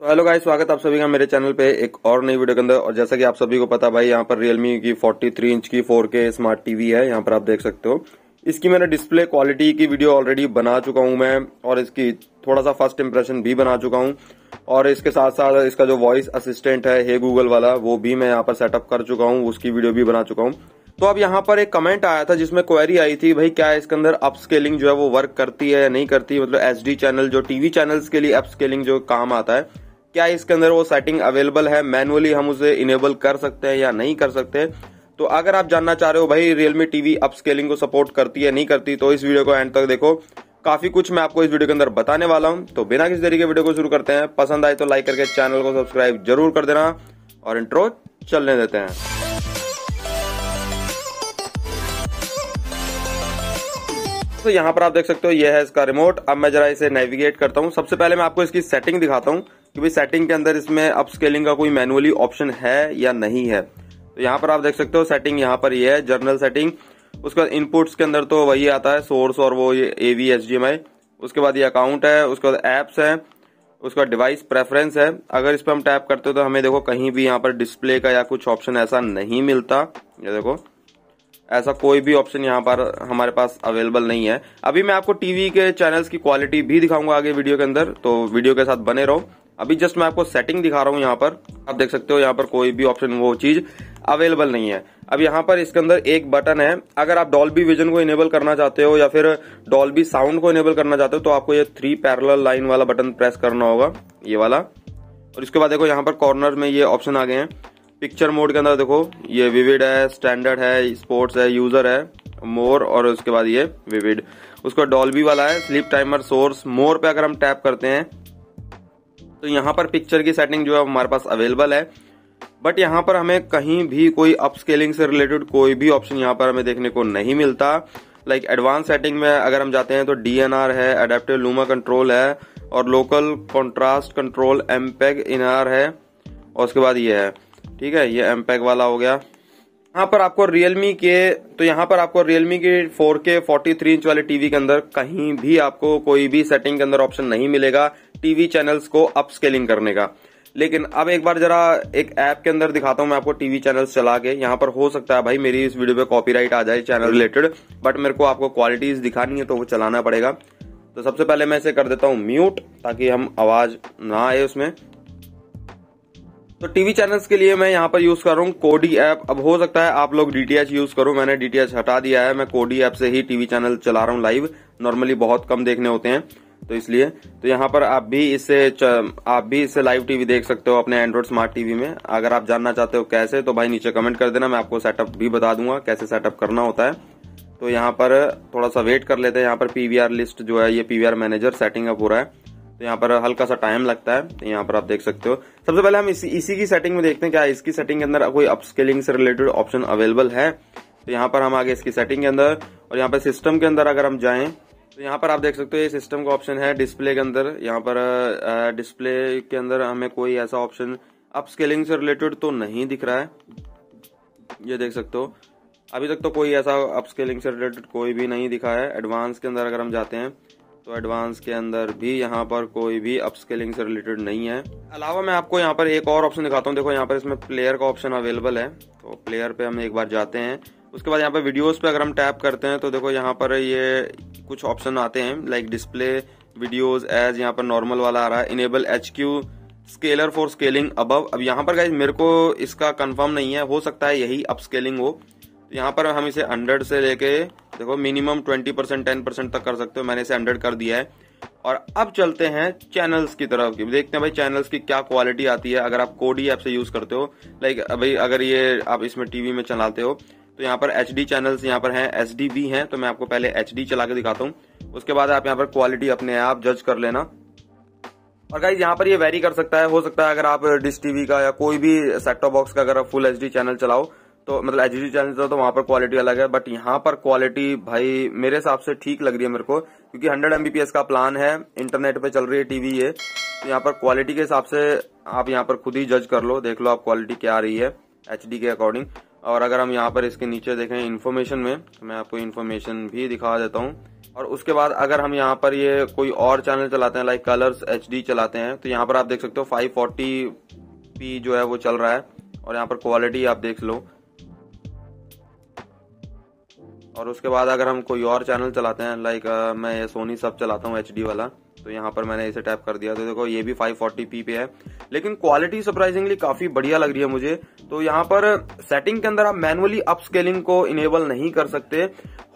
तो hello guys, स्वागत आप सभी का मेरे चैनल पे एक और नई वीडियो के अंदर। और जैसा कि आप सभी को पता भाई, यहाँ पर रियलमी की 43 इंच की 4K स्मार्ट टीवी है, यहाँ पर आप देख सकते हो। इसकी मैंने डिस्प्ले क्वालिटी की वीडियो ऑलरेडी बना चुका हूँ मैं, और इसकी थोड़ा सा फ़र्स्ट इंप्रेशन भी बना चुका हूँ। और इसके साथ साथ इसका जो वॉइस असिस्टेंट है, हे गूगल वाला, वो भी मैं यहाँ पर सेटअप कर चुका हूँ, उसकी वीडियो भी बना चुका हूँ। तो अब यहाँ पर एक कमेंट आया था, जिसमें क्वेरी आई थी, भाई, क्या इसके अंदर अप स्केलिंग जो है वो वर्क करती है या नहीं करती? मतलब एच चैनल जो टीवी चैनल्स के लिए अप स्केलिंग जो काम आता है क्या इसके अंदर वो सेटिंग अवेलेबल है? मैनुअली हम उसे इनेबल कर सकते हैं या नहीं कर सकते? तो अगर आप जानना चाह रहे हो, भाई रियलमी टीवी अप स्केलिंग को सपोर्ट करती है, नहीं करती तो इस वीडियो को एंड तक देखो। काफ़ी कुछ मैं आपको इस वीडियो के अंदर बताने वाला हूँ। तो बिना किसी तरीके वीडियो को शुरू करते हैं। पसंद आए तो लाइक करके चैनल को सब्सक्राइब ज़रूर कर देना। और इंट्रो चलने देते हैं। तो यहाँ पर आप देख सकते हो, ये है इसका रिमोट अब मैं जरा इसे नेविगेट करता हूँ। सबसे पहले मैं आपको इसकी सेटिंग दिखाता हूँ कि भाई सेटिंग के अंदर इसमें अप स्केलिंग का कोई मैनुअली ऑप्शन है या नहीं है। तो यहाँ पर आप देख सकते हो सेटिंग यहाँ पर ये है जर्नल सेटिंग उसके बाद इनपुट्स के अंदर तो वही आता है सोर्स और वो ये A V H D M I उसके बाद ये अकाउंट है, उसके बाद एप्स है, उसका डिवाइस प्रेफरेंस है। अगर इस पर हम टैप करते हो तो हमें देखो, कहीं भी यहाँ पर डिस्प्ले का या कुछ ऑप्शन ऐसा नहीं मिलता। ये देखो। ऐसा कोई भी ऑप्शन यहाँ पर हमारे पास अवेलेबल नहीं है। अभी मैं आपको टीवी के चैनल्स की क्वालिटी भी दिखाऊँगा आगे वीडियो के अंदर तो वीडियो के साथ बने रहो। अभी जस्ट मैं आपको सेटिंग दिखा रहा हूँ यहाँ पर। आप देख सकते हो यहाँ पर कोई भी ऑप्शन वो चीज़ अवेलेबल नहीं है। अब यहाँ पर इसके अंदर एक बटन है। अगर आप डॉल्बी विजन को इनेबल करना चाहते हो या फिर डॉल्बी साउंड को इनेबल करना चाहते हो तो आपको ये थ्री पैरल लाइन वाला बटन प्रेस करना होगा, ये वाला। और इसके बाद देखो यहाँ पर कॉर्नर में ये ऑप्शन आ गए हैं। पिक्चर मोड के अंदर देखो, ये विविड है स्टैंडर्ड है स्पोर्ट्स है यूज़र है मोर और उसके बाद ये विविड उसका डॉल्बी वाला है स्लीप टाइमर सोर्स मोर पे अगर हम टैप करते हैं तो यहाँ पर पिक्चर की सेटिंग जो है हमारे पास अवेलेबल है। बट यहाँ पर हमें कहीं भी कोई अपस्केलिंग से रिलेटेड कोई भी ऑप्शन यहाँ पर हमें देखने को नहीं मिलता। लाइक एडवांस सेटिंग में अगर हम जाते हैं तो डीएनआर है अडेप्टिव लूमा कंट्रोल है, और local contrast control MPEG NR है, और उसके बाद ये है। ठीक है, ये एमपेग वाला हो गया। यहाँ पर आपको रियलमी के तो यहाँ पर आपको रियलमी के 4K 43 इंच वाले टीवी के अंदर कहीं भी आपको कोई भी सेटिंग के अंदर ऑप्शन नहीं मिलेगा टीवी चैनल्स को अपस्केलिंग करने का। लेकिन अब एक बार जरा एक ऐप के अंदर दिखाता हूँ मैं आपको टीवी चैनल्स चला के। यहाँ पर हो सकता है भाई मेरी इस वीडियो पे कॉपीराइट आ जाए चैनल रिलेटेड बट मेरे को आपको क्वालिटीज दिखानी है तो वो चलाना पड़ेगा। तो सबसे पहले मैं इसे कर देता हूँ म्यूट ताकि हम आवाज़ ना आए उसमें। तो टीवी चैनल्स के लिए मैं यहाँ पर यूज़ कर रहा हूँ कोडी ऐप। अब हो सकता है आप लोग डीटीएच यूज़ करो, मैंने डीटीएच हटा दिया है। मैं कोडी ऐप से ही टीवी चैनल चला रहा हूँ लाइव। नॉर्मली बहुत कम देखने होते हैं तो इसलिए। तो यहाँ पर आप भी इससे आप भी इससे लाइव टीवी देख सकते हो अपने एंड्रॉइड स्मार्ट टीवी में। अगर आप जानना चाहते हो कैसे तो भाई नीचे कमेंट कर देना, मैं आपको सेटअप भी बता दूँगा कैसे सेटअप करना होता है। तो यहाँ पर थोड़ा सा वेट कर लेते हैं। यहाँ पर पीवीआर लिस्ट जो है, ये पीवीआर मैनेजर सेटिंग अप हो रहा है। तो यहाँ पर हल्का सा टाइम लगता है तो यहाँ पर आप देख सकते हो। सबसे पहले हम इसी इसी की सेटिंग में देखते हैं, क्या इसकी सेटिंग के अंदर कोई अपस्केलिंग से रिलेटेड ऑप्शन अवेलेबल है? तो यहाँ पर हम आगे इसकी सेटिंग के अंदर, और यहाँ पर सिस्टम के अंदर अगर हम जाएँ तो यहाँ पर आप देख सकते हो, ये सिस्टम का ऑप्शन है डिस्प्ले के अंदर। यहाँ पर डिस्प्ले के अंदर हमें कोई ऐसा ऑप्शन अपस्केलिंग से रिलेटेड तो नहीं दिख रहा है। ये देख सकते हो। अभी तक तो कोई ऐसा अपस्केलिंग से रिलेटेड कोई भी नहीं दिखा है। एडवांस के अंदर अगर हम जाते हैं तो एडवांस के अंदर भी यहाँ पर कोई भी अपस्केलिंग से रिलेटेड नहीं है। अलावा मैं आपको यहाँ पर एक और ऑप्शन दिखाता हूँ। देखो, यहाँ पर इसमें प्लेयर का ऑप्शन अवेलेबल है। तो प्लेयर पे हम एक बार जाते हैं। उसके बाद यहाँ पर वीडियोस पे अगर हम टैप करते हैं तो देखो, यहाँ पर ये कुछ ऑप्शन आते हैं। लाइक डिस्प्ले वीडियोज़ एज यहाँ पर नॉर्मल वाला आ रहा है। Enable H Q scaler for scaling above अब यहाँ पर गाइज़ मेरे को इसका कंफर्म नहीं है। हो सकता है यही अपस्केलिंग हो। तो यहाँ पर हम इसे हंड्रेड से लेके देखो minimum twenty percent ten percent तक कर सकते हो, मैंने इसे हंड्रेड कर दिया है। और अब चलते हैं चैनल्स की तरफ़ की देखते हैं भाई चैनल्स की क्या क्वालिटी आती है, अगर आप कोडी ऐप से यूज़ करते हो। लाइक भाई अगर ये आप इसमें टीवी में चलाते हो तो यहाँ पर एच डी चैनल्स यहाँ पर हैं एच डी भी हैं तो मैं आपको पहले एच डी चला के दिखाता हूँ। उसके बाद आप यहाँ पर क्वालिटी अपने आप जज कर लेना। और गाइज़ यहाँ पर ये वेरी कर सकता है, हो सकता है अगर आप डिश टीवी का या कोई भी सेट टॉप बॉक्स का अगर आप फुल एच डी चैनल चलाओ तो मतलब एच डी चैनल तो वहाँ पर क्वालिटी अलग है बट यहाँ पर क्वालिटी भाई मेरे हिसाब से ठीक लग रही है मेरे को, क्योंकि हंड्रेड एमबीपीएस का प्लान है इंटरनेट पे चल रही है टीवी ये तो यहाँ पर क्वालिटी के हिसाब से आप यहाँ पर खुद ही जज कर लो, देख लो आप क्वालिटी क्या आ रही है एचडी के अकॉर्डिंग और अगर हम यहाँ पर इसके नीचे देखें इन्फॉर्मेशन में तो मैं आपको इन्फॉर्मेशन भी दिखा देता हूँ. और उसके बाद अगर हम यहाँ पर ये कोई और चैनल चलाते हैं लाइक कलर्स एच चलाते हैं तो यहाँ पर आप देख सकते हो 540 पी जो है वो चल रहा है, और यहाँ पर क्वालिटी आप देख लो. और उसके बाद अगर हम कोई और चैनल चलाते हैं लाइक मैं ये सोनी सब चलाता हूँ एच वाला तो यहाँ पर मैंने इसे टैप कर दिया। तो देखो, ये भी 540p पे है। लेकिन क्वालिटी सरप्राइजिंगली काफ़ी बढ़िया लग रही है मुझे। तो यहाँ पर सेटिंग के अंदर आप मैनुअली अपस्केलिंग को इनेबल नहीं कर सकते।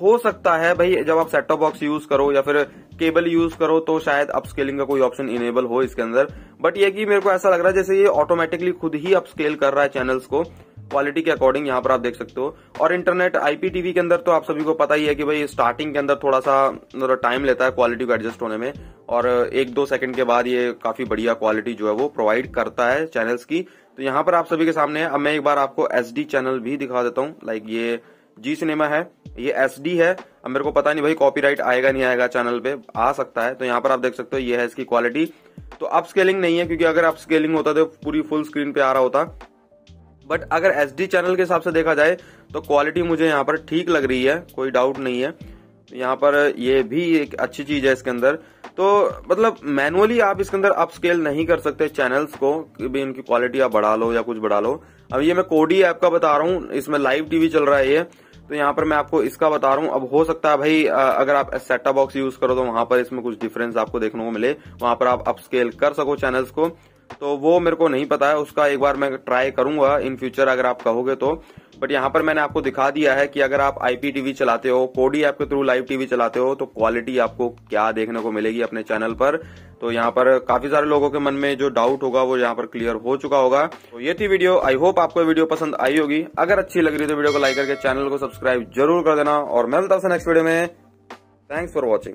हो सकता है भाई, जब आप सेटअप बॉक्स यूज़ करो या फिर केबल यूज़ करो तो शायद अपस्केलिंग का कोई ऑप्शन इनेबल हो इसके अंदर। बट ये कि मेरे को ऐसा लग रहा है जैसे ये ऑटोमेटिकली खुद ही अपस्केल कर रहा है चैनल्स को। क्वालिटी के अकॉर्डिंग यहाँ पर आप देख सकते हो। और इंटरनेट आईपीटीवी के अंदर तो आप सभी को पता ही है कि भाई स्टार्टिंग के अंदर थोड़ा सा टाइम मतलब लेता है क्वालिटी को एडजस्ट होने में। और एक दो सेकंड के बाद ये काफ़ी बढ़िया क्वालिटी जो है वो प्रोवाइड करता है चैनल्स की। तो यहाँ पर आप सभी के सामने अब मैं एक बार आपको एसडी चैनल भी दिखा देता हूँ। लाइक ये जी सिनेमा है, ये एसडी है। अब मेरे को पता नहीं भाई कॉपीराइट आएगा नहीं आएगा चैनल पे, आ सकता है। तो यहाँ पर आप देख सकते हो, ये है इसकी क्वालिटी तो अप स्केलिंग नहीं है, क्योंकि अगर अप स्केलिंग होता तो पूरी फुल स्क्रीन पे आ रहा होता। बट अगर एसडी चैनल के हिसाब से देखा जाए तो क्वालिटी मुझे यहाँ पर ठीक लग रही है, कोई डाउट नहीं है। यहाँ पर ये भी एक अच्छी चीज़ है इसके अंदर। तो मतलब मैनुअली आप इसके अंदर अप स्केल नहीं कर सकते चैनल्स को, कि भाई इनकी क्वालिटी आप बढ़ा लो या कुछ बढ़ा लो। अब ये मैं कोडी ऐप का बता रहा हूँ, इसमें लाइव टीवी चल रहा है ये। तो यहाँ पर मैं आपको इसका बता रहा हूँ। अब हो सकता है भाई अगर आप सेटा बॉक्स यूज़ करो तो वहाँ पर इसमें कुछ डिफरेंस आपको देखने को मिले। वहाँ पर आप अप स्केल कर सको चैनल्स को। तो वो मेरे को नहीं पता है, उसका एक बार मैं ट्राई करूँगा इन फ्यूचर अगर आप कहोगे तो। बट यहाँ पर मैंने आपको दिखा दिया है कि अगर आप आईपीटीवी चलाते हो कोडी ऐप के थ्रू लाइव टीवी चलाते हो तो क्वालिटी आपको क्या देखने को मिलेगी अपने चैनल पर। तो यहाँ पर काफ़ी सारे लोगों के मन में जो डाउट होगा, वो यहाँ पर क्लियर हो चुका होगा। तो ये थी वीडियो आई होप आपको वीडियो पसंद आई होगी। अगर अच्छी लग रही तो वीडियो को लाइक करके चैनल को सब्सक्राइब ज़रूर कर देना। और मैं मिलता हूँ नेक्स्ट वीडियो में। Thanks for watching